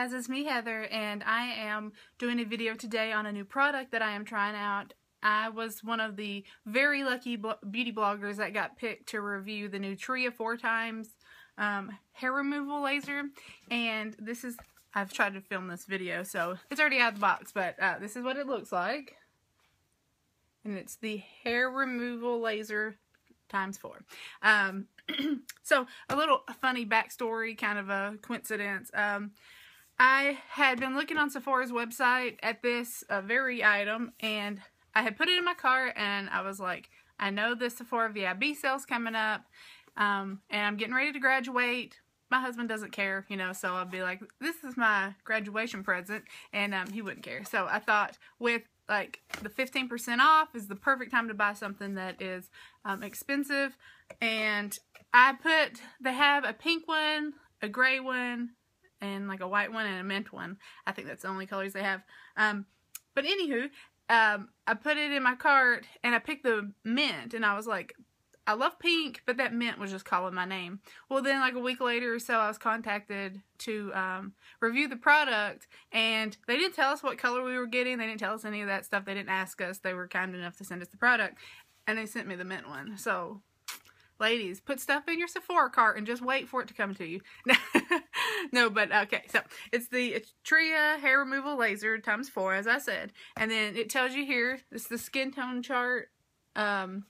guys, it's me Heather and I am doing a video today on a new product that I am trying out. I was one of the very lucky beauty bloggers that got picked to review the new Tria 4Times um, hair removal laser and this is, I've tried to film this video so it's already out of the box but uh, this is what it looks like and it's the hair removal laser times four. Um, so a little funny backstory, kind of a coincidence. Um, I had been looking on Sephora's website at this uh, very item and I had put it in my cart and I was like, I know the Sephora VIB sale's coming up um, and I'm getting ready to graduate. My husband doesn't care, you know, so I'll be like, this is my graduation present and um, he wouldn't care. So I thought with like the 15% off is the perfect time to buy something that is um, expensive. And I put, they have a pink one, a gray one, and like a white one and a mint one. I think that's the only colors they have. Um, but anywho, um, I put it in my cart and I picked the mint and I was like, I love pink, but that mint was just calling my name. Well, then like a week later or so, I was contacted to um, review the product, and they didn't tell us what color we were getting. They didn't tell us any of that stuff. They didn't ask us. They were kind enough to send us the product, and they sent me the mint one. So, ladies, put stuff in your Sephora cart and just wait for it to come to you. no, but okay, so it's the Tria hair removal laser times four, as I said, and then it tells you here, it's the skin tone chart. Um,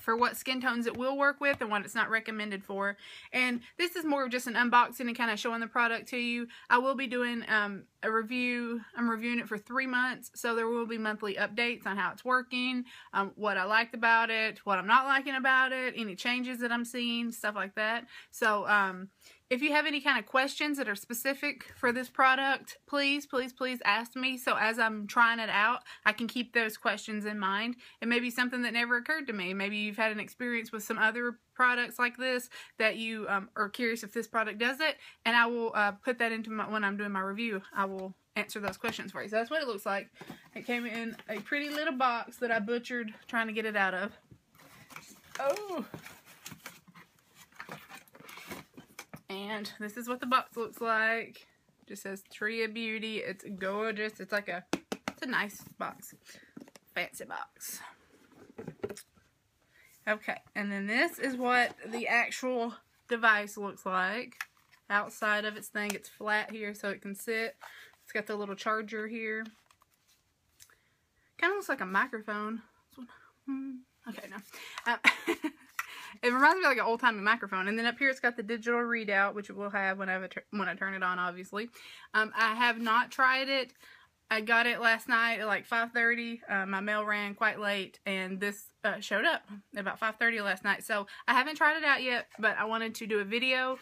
for what skin tones it will work with and what it's not recommended for. And this is more of just an unboxing and kind of showing the product to you. I will be doing um, a review. I'm reviewing it for three months, so there will be monthly updates on how it's working, um, what I liked about it, what I'm not liking about it, any changes that I'm seeing, stuff like that. So um, if you have any kind of questions that are specific for this product, please, please, please ask me. So as I'm trying it out, I can keep those questions in mind. It may be something that never occurred to me. Maybe you've had an experience with some other products like this that you um, are curious if this product does it. And I will uh, put that into my, when I'm doing my review, I will answer those questions for you. So that's what it looks like. It came in a pretty little box that I butchered trying to get it out of. Oh, And this is what the box looks like. Just says Tria Beauty. It's gorgeous. It's like a, it's a nice box. Fancy box. Okay, and then this is what the actual device looks like. Outside of its thing, it's flat here so it can sit. It's got the little charger here. Kind of looks like a microphone. Hmm, okay, no. Uh, It reminds me of like an old-timey microphone. And then up here it's got the digital readout, which it will have when I, when I turn it on, obviously. Um, I have not tried it. I got it last night at like 5.30. Uh, my mail ran quite late, and this uh, showed up about 5.30 last night. So I haven't tried it out yet, but I wanted to do a video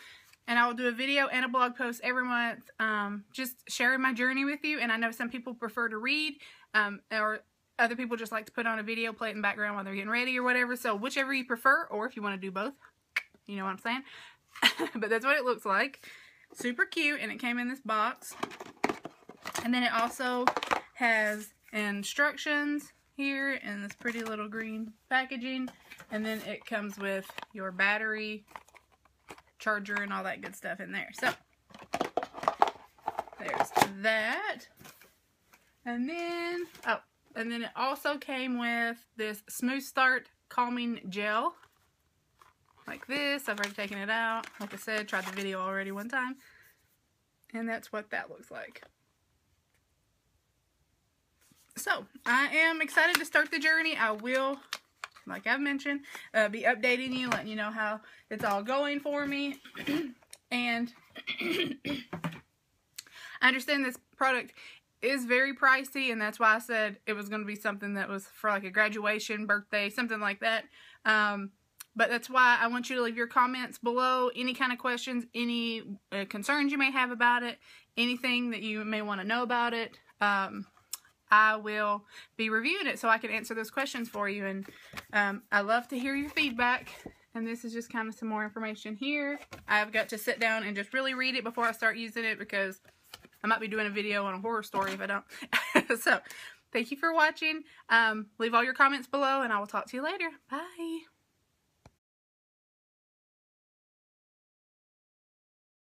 and I will do a video and a blog post every month um, just sharing my journey with you and I know some people prefer to read um, or other people just like to put on a video, play it in the background while they're getting ready or whatever. So whichever you prefer, or if you want to do both, you know what I'm saying? but that's what it looks like. Super cute, and it came in this box. And then it also has instructions here in this pretty little green packaging. And then it comes with your battery, charger, and all that good stuff in there. So, there's that. And then, oh, and then it also came with this Smooth Start Calming Gel. Like this. I've already taken it out. Like I said, tried the video already one time. And that's what that looks like. So, I am excited to start the journey. I will, like I've mentioned, uh, be updating you, letting you know how it's all going for me. and I understand this product is very pricey, and that's why I said it was going to be something that was for like a graduation, birthday, something like that. Um, but that's why I want you to leave your comments below, any kind of questions, any uh, concerns you may have about it, anything that you may want to know about it. Um, I will be reviewing it so I can answer those questions for you. And um, I love to hear your feedback. And this is just kind of some more information here. I've got to sit down and just really read it before I start using it because I might be doing a video on a horror story if I don't. so, thank you for watching. Um, leave all your comments below, and I will talk to you later. Bye.